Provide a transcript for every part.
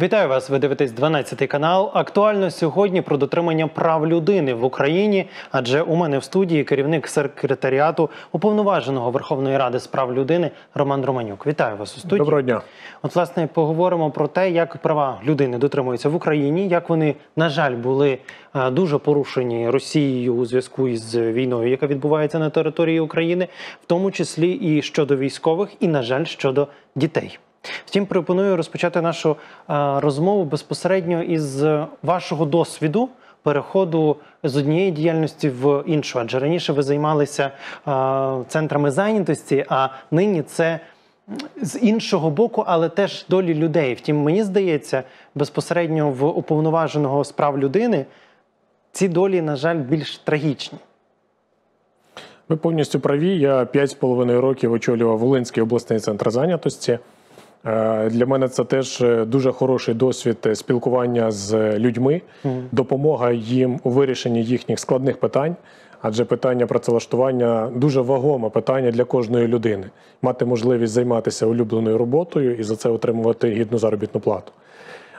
Вітаю вас. Ви дивитесь 12 канал. Актуально сьогодні про дотримання прав людини в Україні. Адже у мене в студії керівник секретаріату уповноваженого Верховної Ради з прав людини Роман Романюк. Вітаю вас у студії. Доброго дня. От, власне, поговоримо про те, як права людини дотримуються в Україні, як вони, на жаль, були е, дуже порушені Росією у зв'язку із війною, яка відбувається на території України, в тому числі і щодо військових, і, на жаль, щодо дітей. Втім, пропоную розпочати нашу е, розмову безпосередньо із вашого досвіду. Переходу з однієї діяльності в іншу, адже раніше ви займалися е, центрами зайнятості, а нині це з іншого боку, але теж долі людей. Втім, мені здається, безпосередньо в уповноваженого з прав людини ці долі, на жаль, більш трагічні. Ви повністю праві. Я 5,5 років очолював Волинський обласний центр зайнятості. Е, Для мене це теж е, дуже хороший досвід спілкування з людьми, допомога їм у вирішенні їхніх складних питань. Адже питання працевлаштування дуже вагоме питання для кожної людини. Мати можливість займатися улюбленою роботою і за це отримувати гідну заробітну плату.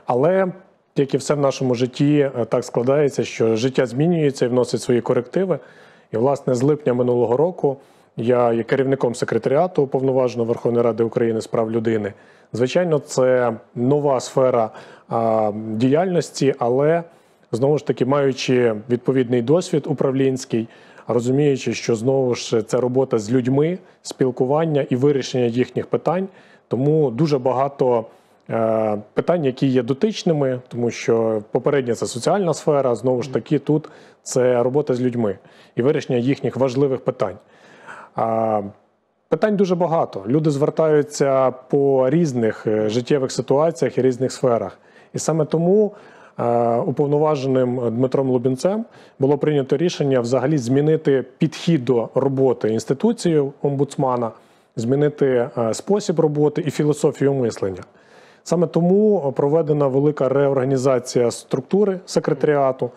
Але як і все в нашому житті, е, так складається, що життя змінюється і вносить свої корективи. І, власне, з липня минулого року я є керівником секретаріату уповноваженого Верховної Ради України з прав людини. Звичайно, це нова сфера а, діяльності, але знову ж таки, маючи відповідний досвід управлінський, розуміючи, що знову ж це робота з людьми, спілкування і вирішення їхніх питань, тому дуже багато. е, Питань, які є дотичними, тому що попередня це соціальна сфера, знову ж таки, тут це робота з людьми і вирішення їхніх важливих питань. Питань дуже багато. Люди звертаються по різних е, життєвих ситуаціях і різних сферах. І саме тому е, уповноваженим Дмитром Лубінцем було прийнято рішення взагалі змінити підхід до роботи інституції омбудсмана, змінити е, спосіб роботи і філософію мислення. Саме тому проведена велика реорганізація структури секретаріату.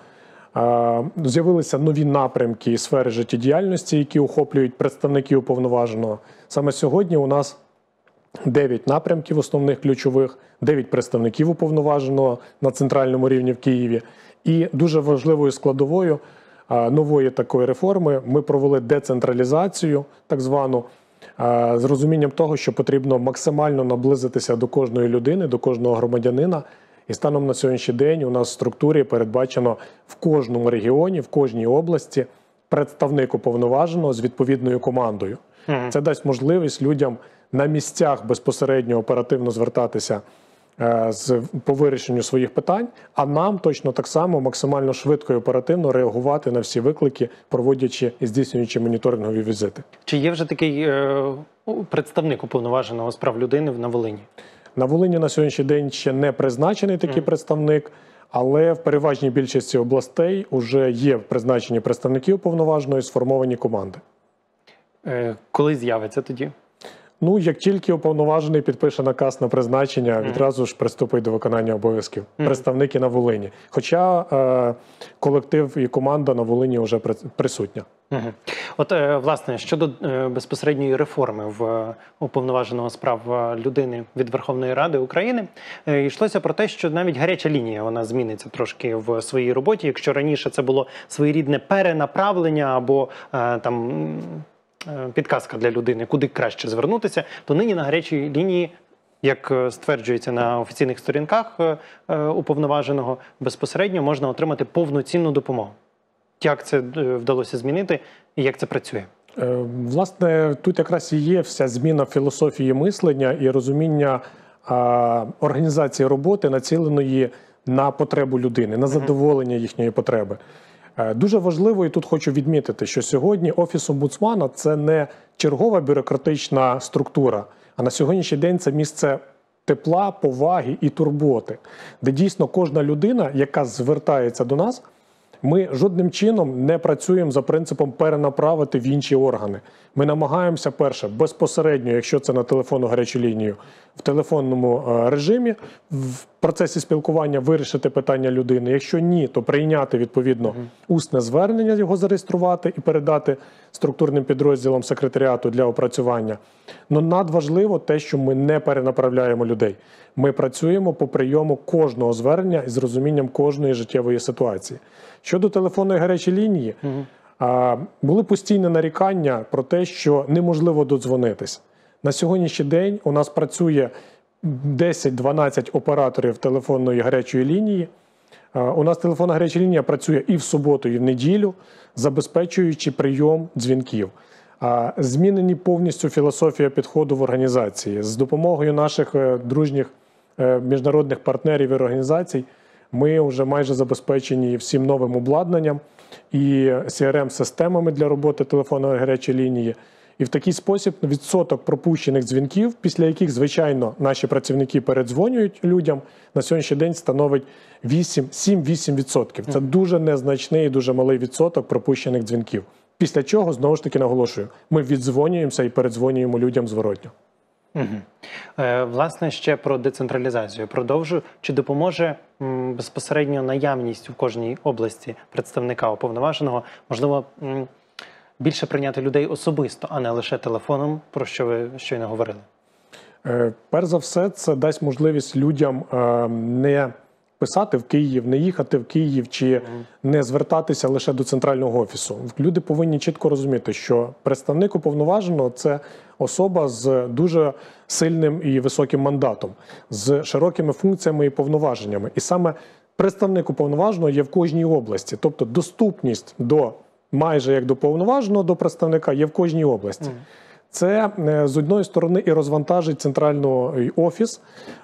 З'явилися нові напрямки і сфери життєдіяльності, які охоплюють представників уповноваженого. Саме сьогодні у нас 9 напрямків основних ключових, 9 представників уповноваженого на центральному рівні в Києві. І дуже важливою складовою нової такої реформи ми провели децентралізацію, так звану, з розумінням того, що потрібно максимально наблизитися до кожної людини, до кожного громадянина. І станом на сьогоднішній день у нас в структурі передбачено в кожному регіоні, в кожній області представник уповноваженого з відповідною командою. Це дасть можливість людям на місцях безпосередньо оперативно звертатися е, з по вирішенню своїх питань, а нам точно так само максимально швидко і оперативно реагувати на всі виклики, проводячи і здійснюючи моніторингові візити. Чи є вже такий е, представник уповноваженого з прав людини на Волині? На Волині на сьогоднішній день ще не призначений такий представник, але в переважній більшості областей вже є призначені представники уповноваженої сформовані команди. Е, коли з'явиться тоді? Ну, як тільки уповноважений підпише наказ на призначення, відразу ж приступить до виконання обов'язків представники на Волині. Хоча е, колектив і команда на Волині вже при- присутня. От, е, власне, щодо е, безпосередньої реформи в е, уповноваженого з прав е, людини від Верховної Ради України, йшлося про те, що навіть гаряча лінія вона зміниться трошки в своїй роботі. Якщо раніше це було своєрідне перенаправлення або там. Підказка для людини, куди краще звернутися, то нині на гарячій лінії, як стверджується на офіційних сторінках уповноваженого, безпосередньо можна отримати повноцінну допомогу. Як це е, вдалося змінити і як це працює? Е, Власне, тут якраз і є вся зміна філософії мислення і розуміння організації роботи, націленої на потребу людини, на задоволення їхньої потреби. Е, Дуже важливо, і тут хочу відмітити, що сьогодні офіс омбудсмана це не чергова бюрократична структура, а на сьогоднішній день це місце тепла, поваги і турботи, де дійсно кожна людина, яка звертається до нас, Ми жодним чином не працюємо за принципом перенаправити в інші органи. Ми намагаємося перше безпосередньо, якщо це на телефонну гарячу лінію, в телефонному е, режимі в процесі спілкування вирішити питання людини. Якщо ні, то прийняти відповідно усне звернення, його зареєструвати і передати структурним підрозділам секретаріату для опрацювання. Ну надважливо те, що ми не перенаправляємо людей. Ми працюємо по прийому кожного звернення із розумінням кожної життєвої ситуації. Щодо телефонної гарячої лінії, а, були постійні нарікання про те, що неможливо додзвонитись. На сьогоднішній день у нас працює 10-12 операторів телефонної гарячої лінії. У нас телефонна гаряча лінія працює і в суботу, і в неділю, забезпечуючи прийом дзвінків. Змінені повністю філософія підходу в організації з допомогою наших е, дружніх міжнародних партнерів і організацій. Ми вже майже забезпечені всім новим обладнанням і CRM-системами для роботи телефонної гарячої лінії. І в такий спосіб відсоток пропущених дзвінків, після яких, звичайно, наші працівники передзвонюють людям, на сьогоднішній день становить 8, 7-8%. Це дуже незначний і дуже малий відсоток пропущених дзвінків. Після чого, знову ж таки, наголошую, ми віддзвонюємося і передзвонюємо людям зворотньо. Угу. Е, власне, ще про децентралізацію продовжу. Чи допоможе м, безпосередньо наявність у кожній області представника уповноваженого, можливо, м, більше прийняти людей особисто, а не лише телефоном, про що ви щойно говорили? Е, Перш за все, це дасть можливість людям е, не писати в Київ, не їхати в Київ чи не звертатися лише до центрального офісу. Люди повинні чітко розуміти, що представник уповноваженого це особа з дуже сильним і високим мандатом, з широкими функціями і повноваженнями. І саме представник уповноваженого є в кожній області, тобто доступність до майже як до повноваженого до представника є в кожній області. Це е, з одної сторони і розвантажить центральний офіс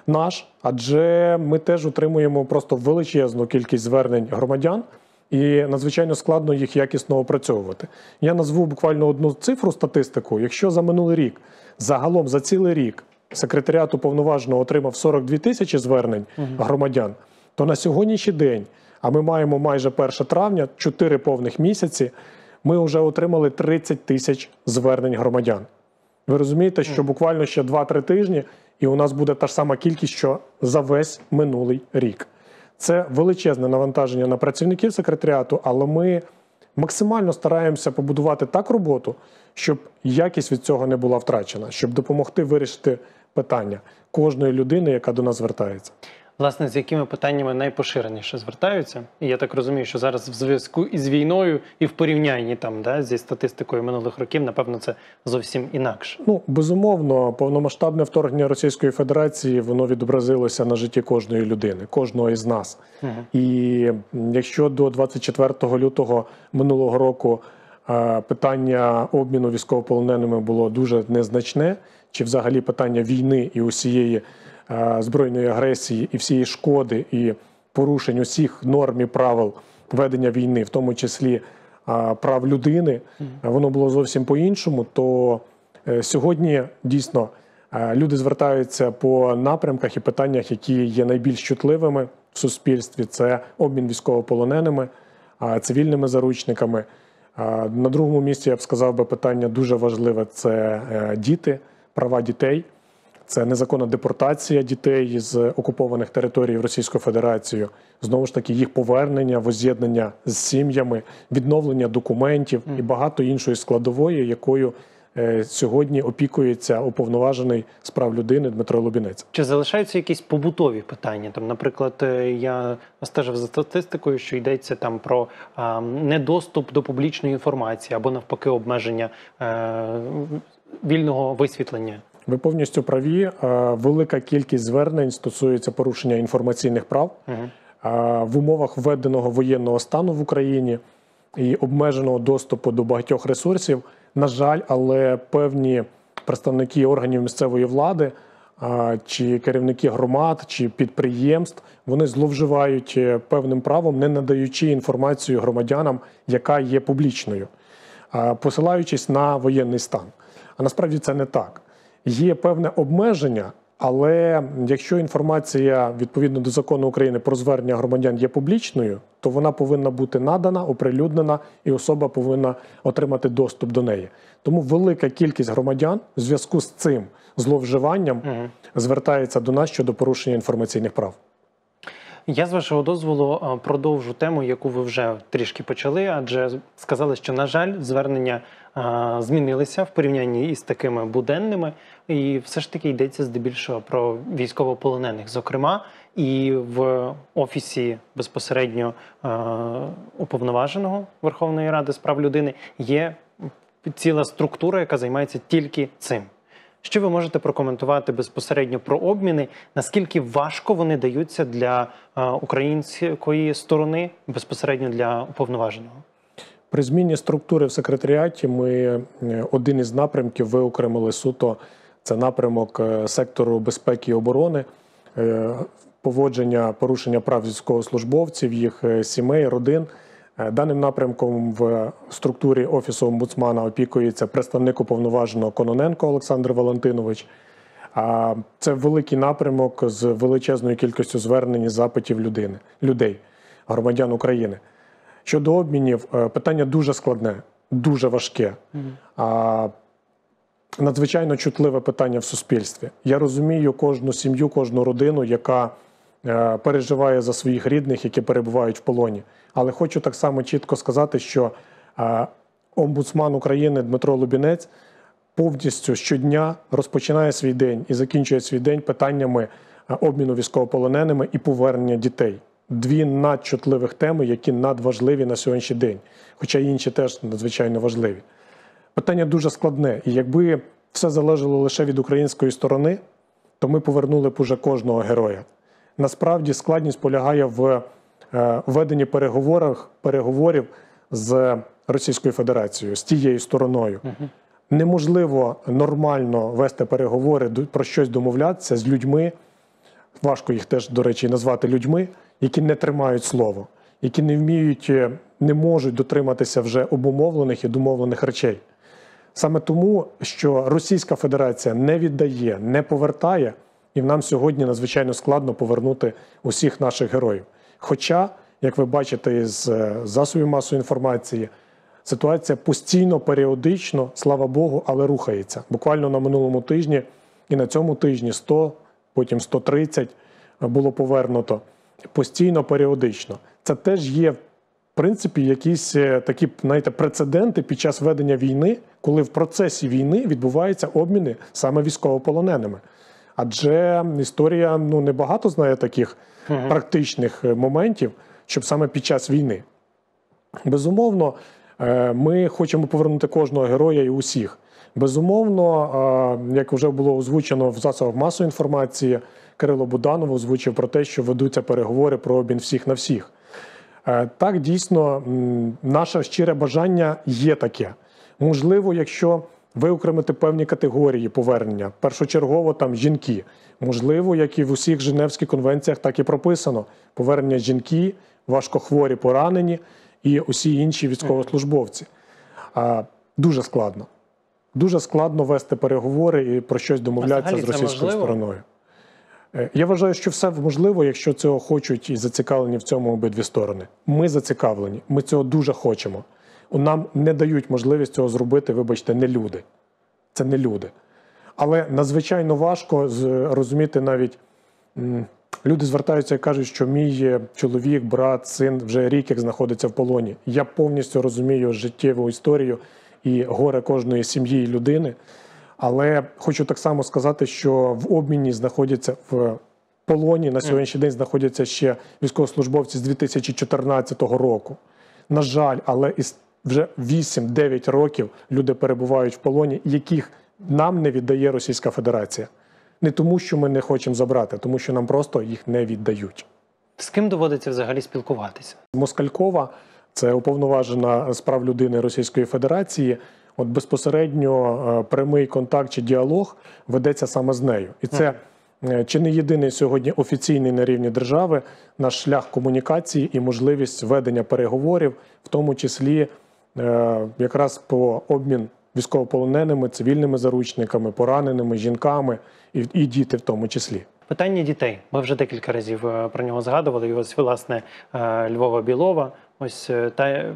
наш, адже ми теж отримуємо просто величезну кількість звернень громадян, і надзвичайно складно їх якісно опрацьовувати. Я назву буквально одну цифру статистику. Якщо за минулий рік загалом за цілий рік секретаріат уповноваженого отримав 42 тисячі звернень громадян, то на сьогоднішній день, а ми маємо майже 1 травня, 4 повних місяці, ми вже отримали 30 тисяч звернень громадян. Ви розумієте, що буквально ще 2-3 тижні, і у нас буде та ж сама кількість, що за весь минулий рік. Це величезне навантаження на працівників секретаріату, але ми максимально стараємося побудувати так роботу, щоб якість від цього не була втрачена, щоб допомогти вирішити питання кожної людини, яка до нас звертається. Власне, з якими питаннями найпоширеніше звертаються? І я так розумію, що зараз в зв'язку із війною і в порівнянні там да, зі статистикою минулих років, напевно, це зовсім інакше. Ну безумовно, повномасштабне вторгнення Російської Федерації воно відобразилося на житті кожної людини, кожного із нас. І якщо до 24 лютого минулого року е, питання обміну військовополоненими було дуже незначне, чи взагалі питання війни і усієї збройної агресії, і всієї шкоди, і порушень усіх норм і правил ведення війни, в тому числі прав людини, воно було зовсім по-іншому. То е, сьогодні дійсно е, люди звертаються по напрямках і питаннях, які є найбільш чутливими в суспільстві. Це обмін військовополоненими, цивільними заручниками. На другому місці я б сказав би питання дуже важливе: це е, діти, права дітей. Це незаконна депортація дітей з окупованих територій Російською Федерацією. Знову ж таки, їх повернення, воз'єднання з сім'ями, відновлення документів і багато іншої складової, якою е, сьогодні опікується уповноважений з прав людини Дмитро Лубінець. Чи залишаються якісь побутові питання? Там, наприклад, е, я стежив за статистикою, що йдеться там про а, недоступ до публічної інформації або навпаки обмеження е, вільного висвітлення. Ви повністю праві. Е, Велика кількість звернень стосується порушення інформаційних прав Угу. Е, в умовах введеного воєнного стану в Україні і обмеженого доступу до багатьох ресурсів. На жаль, але певні представники органів місцевої влади чи керівники громад чи підприємств вони зловживають е, певним правом, не надаючи інформацію громадянам, яка є публічною, посилаючись на воєнний стан. А насправді це не так. Є певне обмеження Але якщо інформація відповідно до закону України про звернення громадян є публічною, то вона повинна бути надана, оприлюднена, і особа повинна отримати доступ до неї. Тому велика кількість громадян в зв'язку з цим зловживанням Мгм. звертається до нас щодо порушення інформаційних прав. Я з вашого дозволу продовжу тему, яку ви вже трішки почали, адже сказали, що на жаль, звернення змінилися в порівнянні із такими буденними, і все ж таки йдеться здебільшого про військовополонених. Зокрема, і в офісі безпосередньо уповноваженого Верховної Ради з прав людини є ціла структура, яка займається тільки цим. Що ви можете прокоментувати безпосередньо про обміни? Наскільки важко вони даються для української сторони, безпосередньо для уповноваженого? При зміні структури в секретаріаті ми е, один із напрямків виокремили суто. Це напрямок е, сектору безпеки і оборони, е, поводження порушення прав військовослужбовців, їх сімей, родин. Даним напрямком в структурі офісу омбудсмана опікується представник уповноваженого Кононенко Олександр Валентинович. Це великий напрямок з величезною кількістю звернень і запитів людини, людей, громадян України. Щодо обмінів, е, питання дуже складне, дуже важке. А, надзвичайно чутливе питання в суспільстві. Я розумію кожну сім'ю, кожну родину, яка е, переживає за своїх рідних, які перебувають в полоні. Але хочу так само чітко сказати, що е, омбудсман України Дмитро Лубінець повністю щодня розпочинає свій день і закінчує свій день питаннями обміну військовополоненими і повернення дітей. Дві надчутливих теми, які надважливі на сьогоднішній день, хоча інші теж надзвичайно важливі. Питання дуже складне, і якби все залежало лише від української сторони, то ми повернули б уже кожного героя. Насправді складність полягає в е, веденні переговорів з Російською Федерацією, з тією стороною. Неможливо нормально вести переговори, про щось домовлятися з людьми. Важко їх теж, до речі, назвати людьми, які не тримають слово, які не вміють, е, не можуть дотриматися вже обумовлених і домовлених речей. Саме тому, що Російська Федерація не віддає, не повертає, і нам сьогодні надзвичайно складно повернути усіх наших героїв. Хоча, як ви бачите із е, засобів масової інформації, ситуація постійно, періодично, слава Богу, але рухається. Буквально на минулому тижні і на цьому тижні 100, потім 130 було повернуто постійно, періодично. Це теж є в принципі якісь е, такі знаєте, прецеденти під час ведення війни, коли в процесі війни відбуваються обміни саме військовополоненими. Адже історія ну небагато знає таких практичних е, моментів, щоб саме під час війни. Безумовно, е, ми хочемо повернути кожного героя і усіх. Безумовно, як вже було озвучено в засобах масової інформації, Кирило Буданов озвучив про те, що ведуться переговори про обмін всіх на всіх. Е, Так, дійсно, наше щире бажання є таке. Можливо, якщо виокремити певні категорії повернення, першочергово там жінки. Можливо, як і в усіх Женевських конвенціях, так і прописано: повернення жінки, важкохворі, поранені і усі інші військовослужбовці. Дуже складно. Дуже складно вести переговори і про щось домовлятися з російською стороною. Е, Я вважаю, що все можливо, якщо цього хочуть і зацікавлені в цьому обидві сторони. Ми зацікавлені, ми цього дуже хочемо. Нам не дають можливість цього зробити, вибачте, не люди. Це не люди. Але надзвичайно важко зрозуміти навіть. Люди звертаються і кажуть, що мій чоловік, брат, син вже рік як знаходиться в полоні. Я повністю розумію життєву історію і горе кожної сім'ї і людини. Але хочу так само сказати, що в обміні знаходяться в полоні на сьогоднішній день знаходяться ще військовослужбовці з 2014 року. На жаль, але із вже 8-9 років люди перебувають в полоні, яких нам не віддає Російська Федерація. Не тому, що ми не хочемо забрати, тому що нам просто їх не віддають. З ким доводиться взагалі спілкуватися? Москалькова, це уповноважена з прав людини Російської Федерації. От безпосередньо е, прямий контакт чи діалог ведеться саме з нею, і це е, чи не єдиний сьогодні офіційний на рівні держави наш шлях комунікації і можливість ведення переговорів, в тому числі е, якраз по обмін військовополоненими, цивільними заручниками, пораненими, жінками і, і діти в тому числі. Питання дітей. Ми вже декілька разів про нього згадували. І ось власне Львова Білова, ось е, та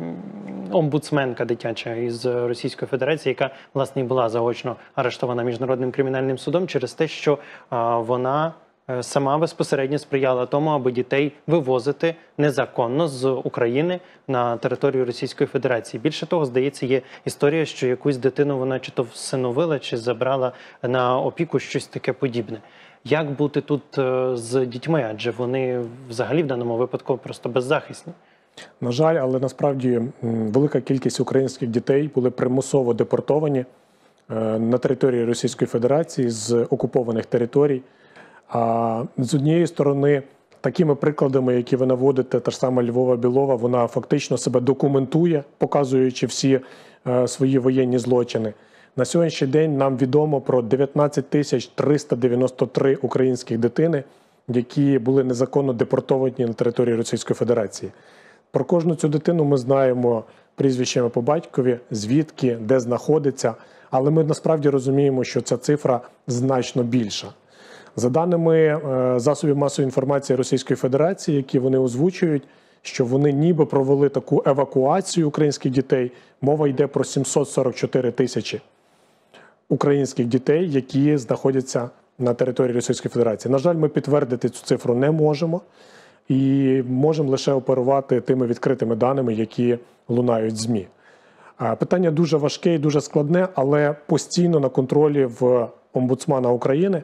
омбудсменка дитяча із Російської Федерації, яка власне була заочно арештована міжнародним кримінальним судом через те, що вона. е, Сама безпосередньо сприяла тому, аби дітей вивозити незаконно з України на територію Російської Федерації. Більше того, здається, є історія, що якусь дитину вона чи то всиновила, чи забрала на опіку щось таке подібне. Як бути тут е, з дітьми? Адже вони взагалі в даному випадку просто беззахисні. На жаль, але насправді велика кількість українських дітей були примусово депортовані е, на території Російської Федерації з окупованих територій. А з однієї сторони, такими прикладами, які ви наводите, та ж сама Львова Білова, вона фактично себе документує, показуючи всі е, свої воєнні злочини. На сьогоднішній день нам відомо про 19 тисяч 393 українських дитини, які були незаконно депортовані на території Російської Федерації. Про кожну цю дитину ми знаємо прізвищами по батькові, звідки, де знаходиться, але ми насправді розуміємо, що ця цифра значно більша. За даними е, засобів масової інформації Російської Федерації, які вони озвучують, що вони ніби провели таку евакуацію українських дітей. Мова йде про 744 тисячі українських дітей, які знаходяться на території Російської Федерації. На жаль, ми підтвердити цю цифру не можемо і можемо лише оперувати тими відкритими даними, які лунають ЗМІ. Питання дуже важке і дуже складне, але постійно на контролі в омбудсмана України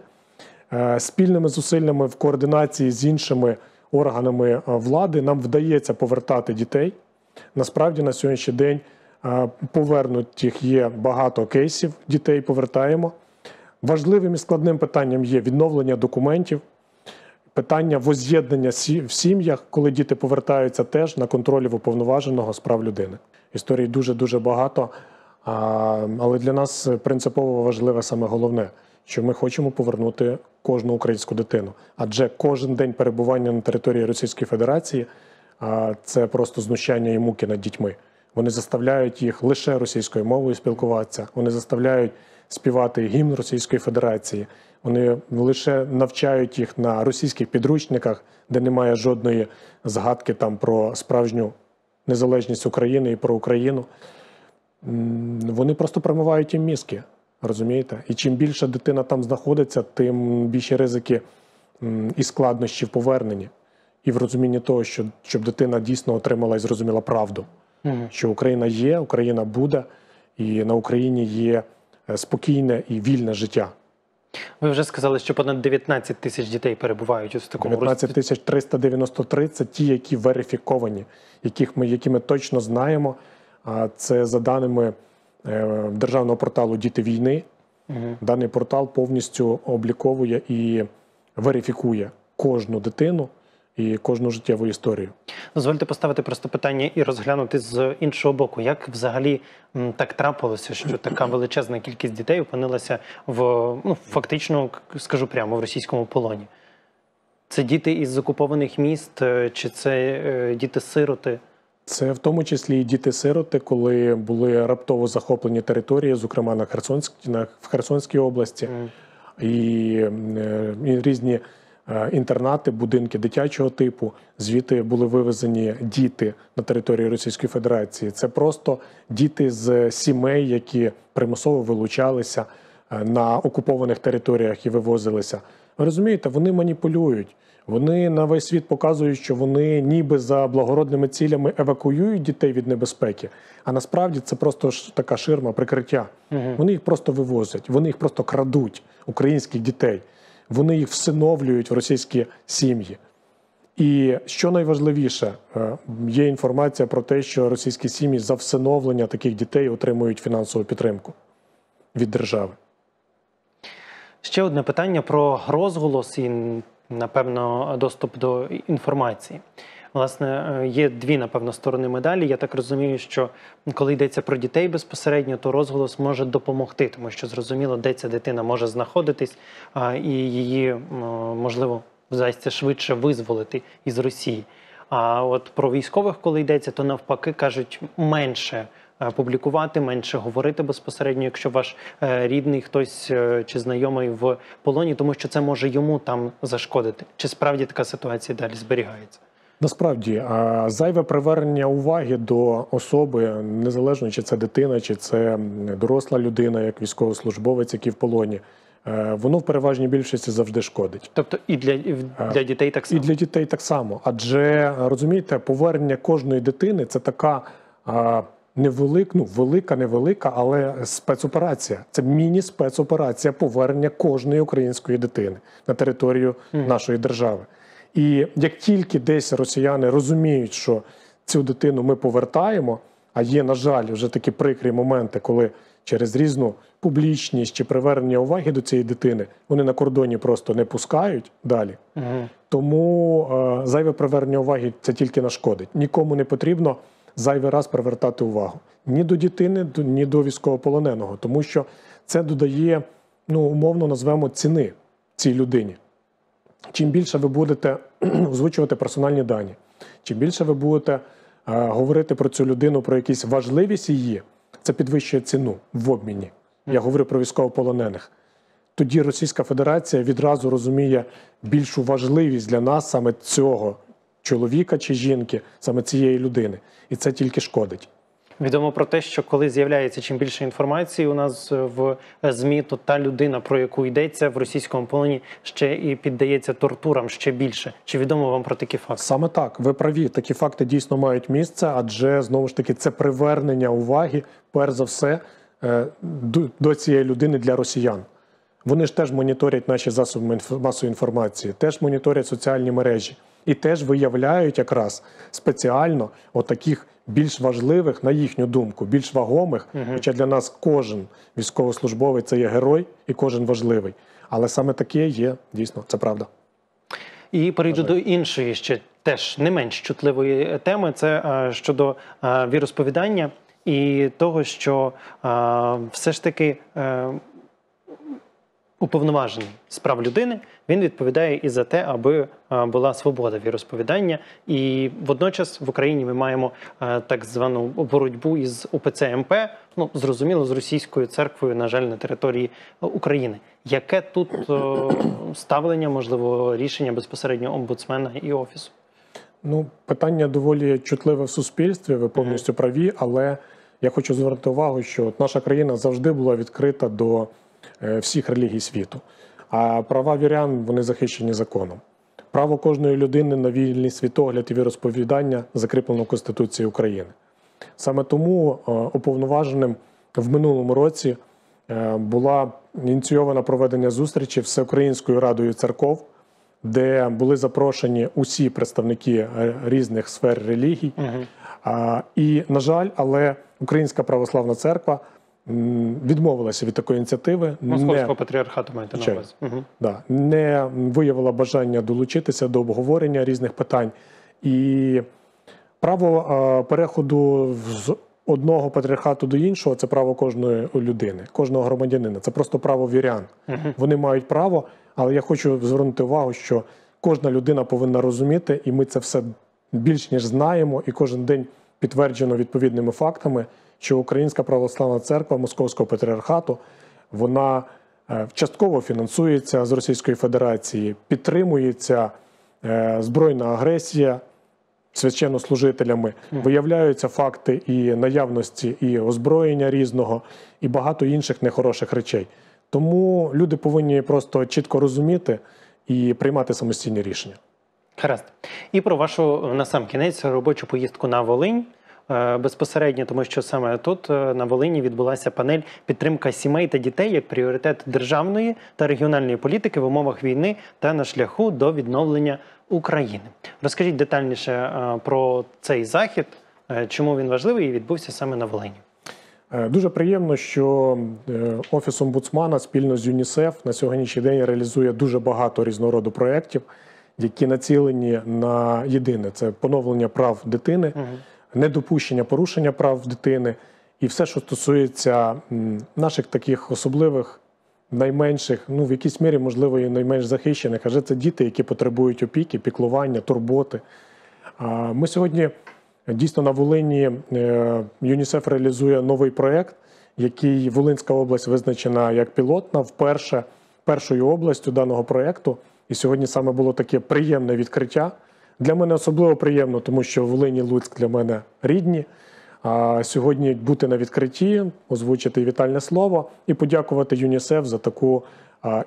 Е, спільними зусиллями в координації з іншими органами е, влади нам вдається повертати дітей. Насправді на сьогоднішній день е, повернутих є багато кейсів. Дітей повертаємо. Важливим і складним питанням є відновлення документів, питання воз'єднання в сім'ях, коли діти повертаються теж на контролі уповноваженого з прав людини. Історій дуже дуже багато. Але для нас принципово важливе саме головне, що ми хочемо повернути кожну українську дитину. Адже кожен день перебування на території Російської Федерації це просто знущання і муки над дітьми. Вони заставляють їх лише російською мовою спілкуватися. Вони заставляють співати гімн Російської Федерації. Вони лише навчають їх на російських підручниках, де немає жодної згадки там про справжню незалежність України і про Україну. Вони просто промивають їм мізки, розумієте? І чим більше дитина там знаходиться, тим більші ризики і складнощі в поверненні, і в розумінні того, що щоб дитина дійсно отримала і зрозуміла правду, Мгм. що Україна є, Україна буде, і на Україні є спокійне і вільне життя. Ви вже сказали, що понад 19 тисяч дітей перебувають в такому 19 тисяч 393 – це ті, які верифіковані, яких ми, які ми точно знаємо. А це за даними е, державного порталу Діти війни. Мгм. Даний портал повністю обліковує і верифікує кожну дитину і кожну життєву історію. Дозвольте поставити просто питання і розглянути з іншого боку, як взагалі так трапилося, що така величезна кількість дітей опинилася в ну фактично, скажу прямо, в російському полоні. Це діти із окупованих міст, е, чи це е, діти-сироти? Це в тому числі і діти-сироти, коли були раптово захоплені території, зокрема на Херсонській на в Херсонській області. М. і, е, і різні інтернати, будинки дитячого типу. Звідти були вивезені діти на території Російської Федерації. Це просто діти з сімей, які примусово вилучалися е, на окупованих територіях і вивозилися. Ви розумієте, вони маніпулюють. Вони на весь світ показують, що вони ніби за благородними цілями евакуюють дітей від небезпеки. А насправді це просто така ширма, прикриття. Мгм. Вони їх просто вивозять, вони їх просто крадуть, українських дітей. Вони їх всиновлюють в російські сім'ї. І що найважливіше, е, є інформація про те, що російські сім'ї за всиновлення таких дітей отримують фінансову підтримку від держави. Ще одне питання про розголос і, напевно, доступ до інформації. Власне, е, є дві, напевно, сторони медалі. Я так розумію, що коли йдеться про дітей безпосередньо, то розголос може допомогти, тому що зрозуміло, де ця дитина може знаходитись, і її можливо вдасться швидше визволити із Росії. А от про військових, коли йдеться, то навпаки кажуть менше. е, Публікувати менше говорити безпосередньо, якщо ваш е, рідний хтось чи знайомий в полоні, тому що це може йому там зашкодити. Чи справді така ситуація далі зберігається? Насправді, зайве привернення уваги до особи, незалежно чи це дитина, чи це доросла людина, як військовослужбовець, який в полоні, е, воно в переважній більшості завжди шкодить. Тобто і для, і для дітей так само. І для дітей так само. Адже розумієте, повернення кожної дитини це така невелика, ну велика, невелика, але спецоперація. Це міні-спецоперація повернення кожної української дитини на територію нашої держави. І як тільки десь росіяни розуміють, що цю дитину ми повертаємо, а є, на жаль, вже такі прикрі моменти, коли через різну публічність чи привернення уваги до цієї дитини вони на кордоні просто не пускають далі. Мгм. Тому е, зайве привернення уваги це тільки нашкодить. Нікому не потрібно зайвий раз привертати увагу ні до дитини, ні до військовополоненого, тому що це додає, ну умовно назвемо ціни цій людині. Чим більше ви будете озвучувати персональні дані, чим більше ви будете е, говорити про цю людину, про якісь важливість її, це підвищує ціну в обміні. Я говорю про військовополонених тоді Російська Федерація відразу розуміє більшу важливість для нас саме цього чоловіка чи жінки, саме цієї людини, і це тільки шкодить. Відомо про те, що коли з'являється чим більше інформації у нас в змі, то та людина, про яку йдеться в російському полоні, ще і піддається тортурам ще більше. Чи відомо вам про такі факти? Саме так, ви праві, такі факти дійсно мають місце, адже знову ж таки це привернення уваги, перш за все, е, до, цієї людини для росіян. Вони ж теж моніторять наші засоби масової інформації, теж моніторять соціальні мережі і теж виявляють якраз спеціально отаких більш важливих, на їхню думку, більш вагомих. Хоча для нас кожен військовослужбовець це є герой і кожен важливий. Але саме таке є дійсно, це правда. І перейду до іншої ще теж не менш чутливої теми. Це е, щодо е, віросповідання і того, що е, все ж таки е, уповноважений з прав людини він відповідає і за те, аби е, була свобода віросповідання. І водночас в Україні ми маємо е, так звану боротьбу із УПЦ МП, ну зрозуміло, з російською церквою, на жаль, на території е, України. Яке тут ставлення, можливо, рішення безпосередньо омбудсмена і офісу? Ну, питання доволі чутливе в суспільстві. Ви повністю праві, але я хочу звернути увагу, що наша країна завжди була відкрита до всіх релігій світу. А права вірян вони захищені законом. Право кожної людини на вільний світогляд і віросповідання закріплено в Конституції України. Саме тому е, уповноваженим в минулому році е, була ініційована проведення зустрічі Всеукраїнською радою церков, де були запрошені усі представники е, різних сфер релігій. А, І, на жаль, але Українська православна церква відмовилася від такої ініціативи, Московського патріархату маєте на увазі. Угу. да, не виявила бажання долучитися до обговорення різних питань. І право е, переходу з одного патріархату до іншого це право кожної людини, кожного громадянина. Це просто право вірян. Вони мають право, але я хочу звернути увагу, що кожна людина повинна розуміти, і ми це все більш ніж знаємо, і кожен день підтверджено відповідними фактами, що Українська православна церква Московського патріархату вона е, частково фінансується з Російської Федерації, підтримується е, збройна агресія священнослужителями, виявляються факти і наявності і озброєння різного, і багато інших нехороших речей. Тому люди повинні просто чітко розуміти і приймати самостійні рішення. Гаразд. І про вашу на сам кінець робочу поїздку на Волинь. Е, Безпосередньо, тому що саме тут е, на Волині відбулася панель підтримка сімей та дітей як пріоритет державної та регіональної політики в умовах війни та на шляху до відновлення України. Розкажіть детальніше е, про цей захід, чому він важливий і відбувся саме на Волині. Дуже приємно, що офіс омбудсмана спільно з ЮНІСЕФ на сьогоднішній день реалізує дуже багато різного роду проєктів, які націлені на єдине це поновлення прав дитини, недопущення порушення прав дитини і все, що стосується наших таких особливих, найменших, ну в якійсь мірі, можливо, і найменш захищених, адже це діти, які потребують опіки, піклування, турботи. Ми сьогодні дійсно на Волині е, ЮНІСЕФ реалізує новий проєкт, який Волинська область визначена як пілотна вперше першою областю даного проєкту. І сьогодні саме було таке приємне відкриття. Для мене особливо приємно, тому що Волинь і Луцьк для мене рідні. А сьогодні бути на відкритті, озвучити вітальне слово і подякувати ЮНІСЕФ за таку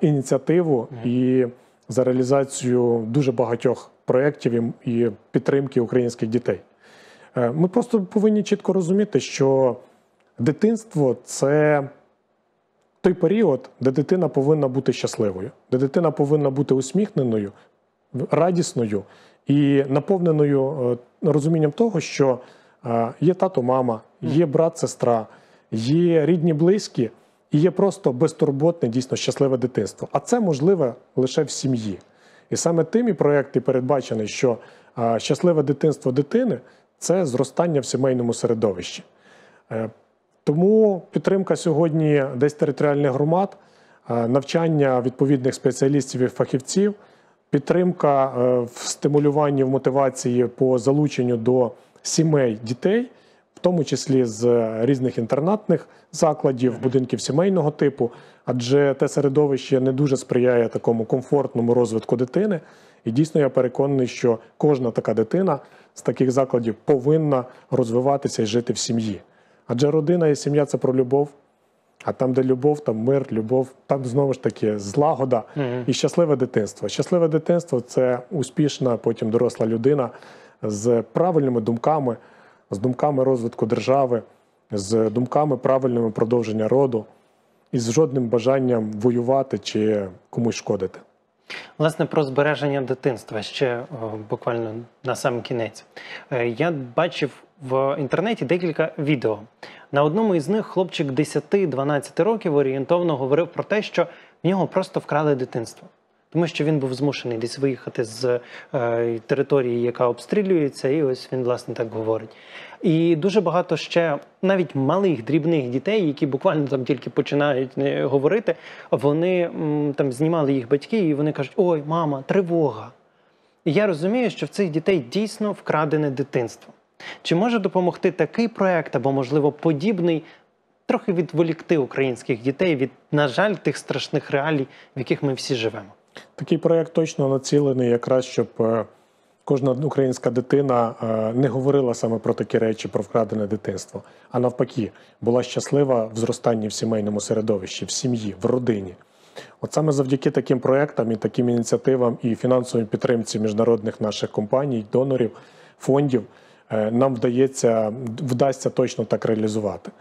ініціативу і за реалізацію дуже багатьох проєктів і, і підтримки українських дітей. Е, Ми просто повинні чітко розуміти, що дитинство це той період, де дитина повинна бути щасливою, де дитина повинна бути усміхненою, радісною і наповненою е, розумінням того, що е, є тато, мама, є брат, сестра, є рідні, близькі, і є просто безтурботне, дійсно щасливе дитинство. А це можливе лише в сім'ї. І саме тим і проєкт і передбачений, що е, щасливе дитинство дитини це зростання в сімейному середовищі. Тому підтримка сьогодні десь територіальних громад, навчання відповідних спеціалістів і фахівців, підтримка е, в стимулюванні в мотивації по залученню до сімей дітей, в тому числі з різних інтернатних закладів, будинків сімейного типу, адже те середовище не дуже сприяє такому комфортному розвитку дитини. І дійсно я переконаний, що кожна така дитина з таких закладів повинна розвиватися і жити в сім'ї. Адже родина і сім'я це про любов. А там, де любов, там мир, любов, там знову ж таки злагода Мгм. і щасливе дитинство. Щасливе дитинство це успішна, потім доросла людина з правильними думками, з думками розвитку держави, з думками правильними продовження роду і з жодним бажанням воювати чи комусь шкодити. Власне, про збереження дитинства ще о, буквально на сам кінець. Е, Я бачив в інтернеті декілька відео. На одному із них хлопчик 10-12 років орієнтовно говорив про те, що в нього просто вкрали дитинство. Тому що він був змушений десь виїхати з е, території, яка обстрілюється, і ось він власне так говорить. І дуже багато ще навіть малих дрібних дітей, які буквально там тільки починають е, говорити, вони там знімали їх батьки, і вони кажуть: Ой, мама, тривога. І я розумію, що в цих дітей дійсно вкрадене дитинство. Чи може допомогти такий проект або, можливо, подібний, трохи відволікти українських дітей від, на жаль, тих страшних реалій, в яких ми всі живемо? Такий проєкт точно націлений якраз, щоб е, кожна українська дитина е, не говорила саме про такі речі, про вкрадене дитинство, а навпаки, була щаслива в зростанні в сімейному середовищі, в сім'ї, в родині. От саме завдяки таким проектам і таким ініціативам і фінансовій підтримці міжнародних наших компаній, донорів, фондів нам вдається вдасться точно так реалізувати.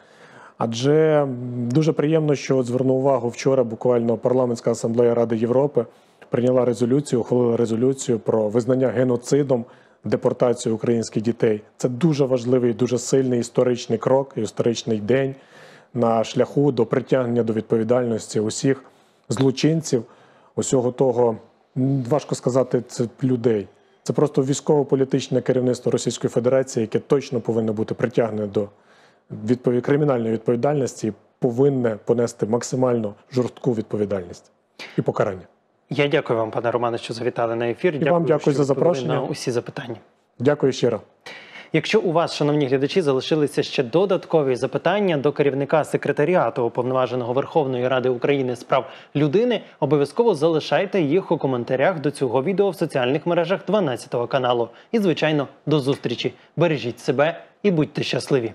Адже дуже приємно, що звернув увагу вчора. Буквально парламентська асамблея Ради Європи прийняла резолюцію, ухвалила резолюцію про визнання геноцидом депортацію українських дітей. Це дуже важливий, дуже сильний історичний крок, історичний день на шляху до притягнення до відповідальності усіх злочинців, усього того важко сказати, це людей. Це просто військово-політичне керівництво Російської Федерації, яке точно повинно бути притягнене до відпові... кримінальної відповідальності і повинне понести максимально жорстку відповідальність і покарання. Я дякую вам, пане Романе, що завітали на ефір. І вам дякую що за запрошення. на усі запитання. Дякую щиро. Якщо у вас, шановні глядачі, залишилися ще додаткові запитання до керівника секретаріату уповноваженого Верховної Ради України з прав людини, обов'язково залишайте їх у коментарях до цього відео в соціальних мережах 12 каналу. І, звичайно, до зустрічі. Бережіть себе і будьте щасливі!